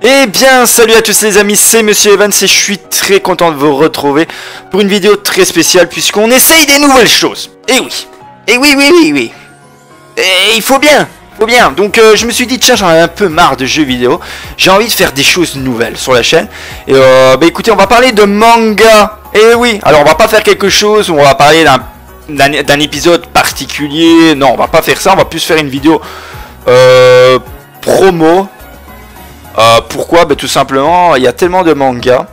Eh bien, salut à tous les amis, c'est Monsieur Evans et je suis très content de vous retrouver pour une vidéo très spéciale puisqu'on essaye des nouvelles choses. Eh oui, eh oui, oui, oui, oui. Et il faut bien, faut bien. Donc euh, je me suis dit, tiens, j'en ai un peu marre de jeux vidéo. J'ai envie de faire des choses nouvelles sur la chaîne. Et euh, bah écoutez, on va parler de manga. Eh oui, alors on va pas faire quelque chose où on va parler d'un d'un épisode particulier. Non, on va pas faire ça, on va plus faire une vidéo euh, promo euh, pourquoi ben, Tout simplement, il y a tellement de mangas.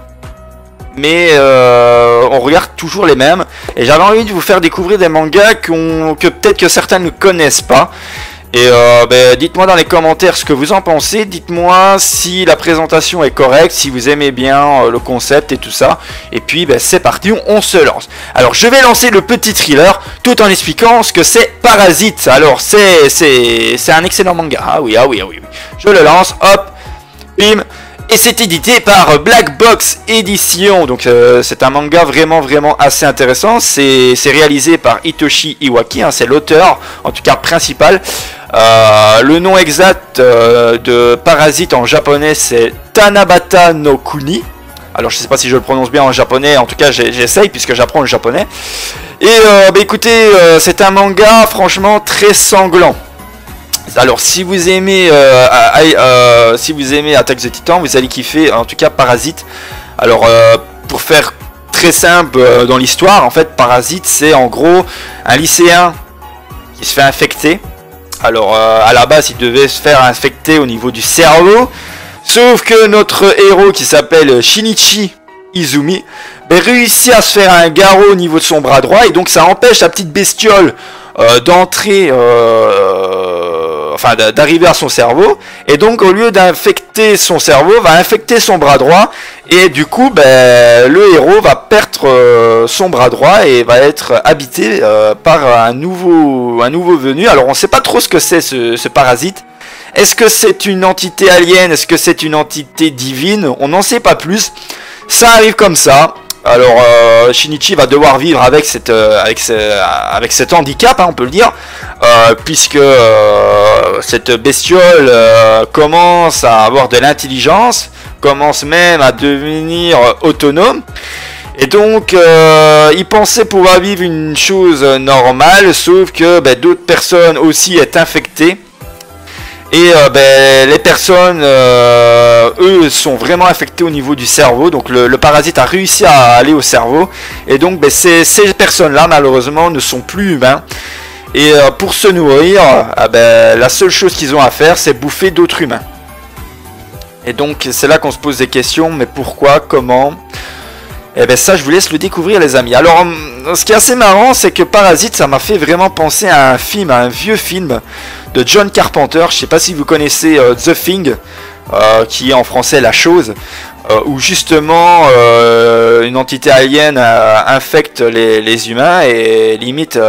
Mais euh, on regarde toujours les mêmes. Et j'avais envie de vous faire découvrir des mangas que peut-être que certains ne connaissent pas. Et euh, ben, dites-moi dans les commentaires ce que vous en pensez. Dites-moi si la présentation est correcte, si vous aimez bien le concept et tout ça. Et puis ben, c'est parti, on, se lance. Alors je vais lancer le petit thriller tout en expliquant ce que c'est Parasite. Alors c'est un excellent manga. Ah oui, ah oui, ah oui. Je le lance, hop. Et c'est édité par Black Box Edition. Donc euh, c'est un manga vraiment vraiment assez intéressant. C'est réalisé par Hitoshi Iwaki, hein, c'est l'auteur, en tout cas principal. Euh, le nom exact euh, de Parasite en japonais c'est Tanabata no Kuni. Alors je sais pas si je le prononce bien en japonais, en tout cas j'essaye puisque j'apprends le japonais. Et bah, écoutez, c'est un manga franchement très sanglant. Alors si vous aimez euh, euh, si vous aimez Attack the Titan, vous allez kiffer en tout cas Parasite. Alors euh, pour faire très simple dans l'histoire, en fait Parasite c'est en gros un lycéen qui se fait infecter. Alors à la base il devait se faire infecter au niveau du cerveau. Sauf que notre héros qui s'appelle Shinichi Izumi ben, réussit à se faire un garrot au niveau de son bras droit et donc ça empêche la petite bestiole d'entrer enfin d'arriver à son cerveau, et donc au lieu d'infecter son cerveau, va infecter son bras droit, et du coup, ben, le héros va perdre euh, son bras droit et va être habité euh, par un nouveau, un nouveau venu. Alors on ne sait pas trop ce que c'est ce, parasite. Est-ce que c'est une entité alien? Est-ce que c'est une entité divine? On n'en sait pas plus. Ça arrive comme ça. Alors euh, Shinichi va devoir vivre avec cette avec, avec cet handicap, hein, on peut le dire, puisque cette bestiole commence à avoir de l'intelligence, commence même à devenir autonome. Et donc, il pensait pouvoir vivre une chose normale, sauf que ben, d'autres personnes aussi est infectées et euh, ben, les personnes, euh, eux, sont vraiment affectées au niveau du cerveau. Donc le, parasite a réussi à aller au cerveau. Et donc ben, ces, personnes-là, malheureusement, ne sont plus humains. Et euh, pour se nourrir, ben, la seule chose qu'ils ont à faire, c'est bouffer d'autres humains. Et donc c'est là qu'on se pose des questions. Mais pourquoi Comment? Et eh bien ça, je vous laisse le découvrir les amis. Alors, hum, ce qui est assez marrant, c'est que Parasite, ça m'a fait vraiment penser à un film, à un vieux film de John Carpenter. Je sais pas si vous connaissez euh, The Thing, euh, qui est en français La Chose, euh, où justement une entité alien infecte les, humains et limite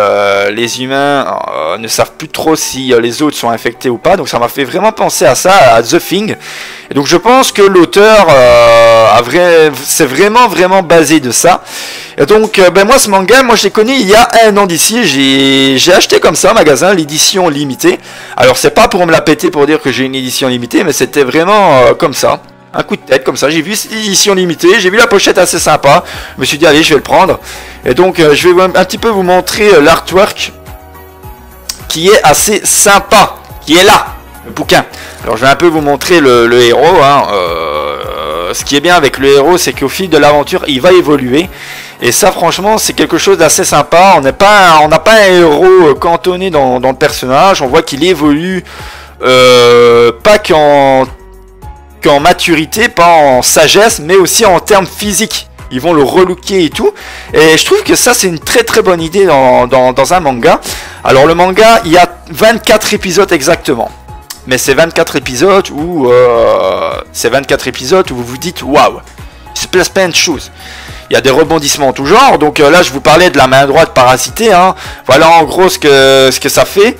les humains ne savent plus trop si les autres sont infectés ou pas. Donc ça m'a fait vraiment penser à ça, à The Thing. Et donc je pense que l'auteur vrai, c'est vraiment vraiment basé de ça. Et donc, euh, ben moi, ce manga, moi, je l'ai connu il y a un an d'ici. J'ai acheté comme ça, en magasin, l'édition limitée. Alors, c'est pas pour me la péter pour dire que j'ai une édition limitée, mais c'était vraiment euh, comme ça. Un coup de tête, comme ça. J'ai vu cette édition limitée, j'ai vu la pochette assez sympa. Je me suis dit, allez, je vais le prendre. Et donc, euh, je vais un petit peu vous montrer l'artwork qui est assez sympa, qui est là, le bouquin. Alors, je vais un peu vous montrer le, héros. Hein. ce qui est bien avec le héros, c'est qu'au fil de l'aventure, il va évoluer. Et ça, franchement, c'est quelque chose d'assez sympa. On n'est pas, n'a pas un héros cantonné dans, le personnage. On voit qu'il évolue euh, pas qu'en qu'en maturité, pas en sagesse, mais aussi en termes physiques. Ils vont le relooker et tout. Et je trouve que ça, c'est une très très bonne idée dans, dans, un manga. Alors, le manga, il y a 24 épisodes exactement. Mais c'est 24 épisodes où euh, c'est 24 épisodes où vous vous dites waouh, il se passe plein de choses il y a des rebondissements en tout genre. Donc euh, là, je vous parlais de la main droite parasitée. Hein. Voilà en gros ce que, ce que ça fait.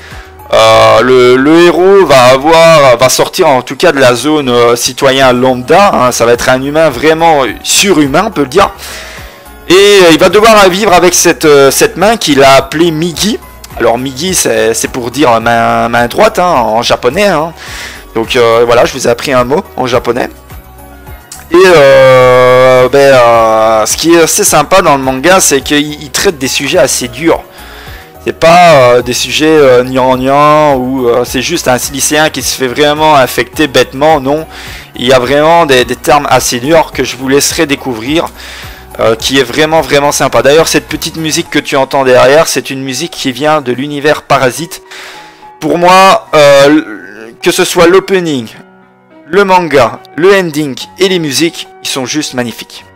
Euh, le, héros va avoir, va sortir en tout cas de la zone euh, citoyen lambda. Hein. Ça va être un humain vraiment surhumain, on peut le dire. Et il va devoir vivre avec cette, cette main qu'il a appelée Migi. Alors Migi, c'est pour dire main, main droite hein, en japonais. Donc voilà, je vous ai appris un mot en japonais. Et euh, ben, euh, ce qui est assez sympa dans le manga, c'est qu'il traite des sujets assez durs. C'est pas euh, des sujets euh, gnangnang ou euh, c'est juste un lycéen qui se fait vraiment affecter bêtement, non. Il y a vraiment des, des termes assez durs que je vous laisserai découvrir. euh, qui est vraiment vraiment sympa. D'ailleurs, cette petite musique que tu entends derrière, c'est une musique qui vient de l'univers Parasite. Pour moi, que ce soit l'opening, le manga, le ending et les musiques, ils sont juste magnifiques.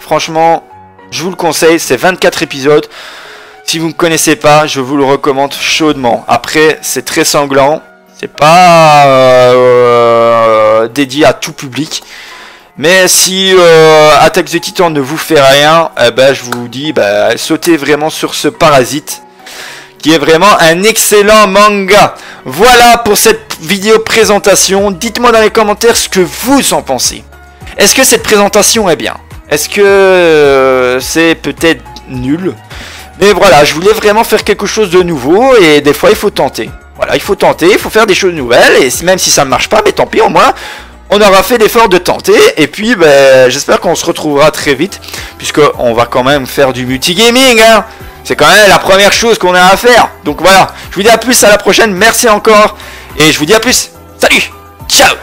Franchement, je vous le conseille, c'est 24 épisodes. Si vous ne connaissez pas, je vous le recommande chaudement. Après, c'est très sanglant. C'est pas euh, dédié à tout public. Mais si euh, Attack the Titan ne vous fait rien, eh ben, je vous dis, bah, sautez vraiment sur ce parasite qui est vraiment un excellent manga. Voilà pour cette vidéo présentation. Dites-moi dans les commentaires ce que vous en pensez. Est-ce que cette présentation est bien? Est-ce que euh, c'est peut-être nul? Mais voilà, je voulais vraiment faire quelque chose de nouveau et des fois il faut tenter. Voilà, il faut tenter, il faut faire des choses nouvelles et même si ça ne marche pas, mais tant pis, au moins on aura fait l'effort de tenter et puis ben, j'espère qu'on se retrouvera très vite puisque on va quand même faire du multigaming hein. C'est quand même la première chose qu'on a à faire. Donc voilà, je vous dis à plus à la prochaine, merci encore et je vous dis à plus. Salut. Ciao.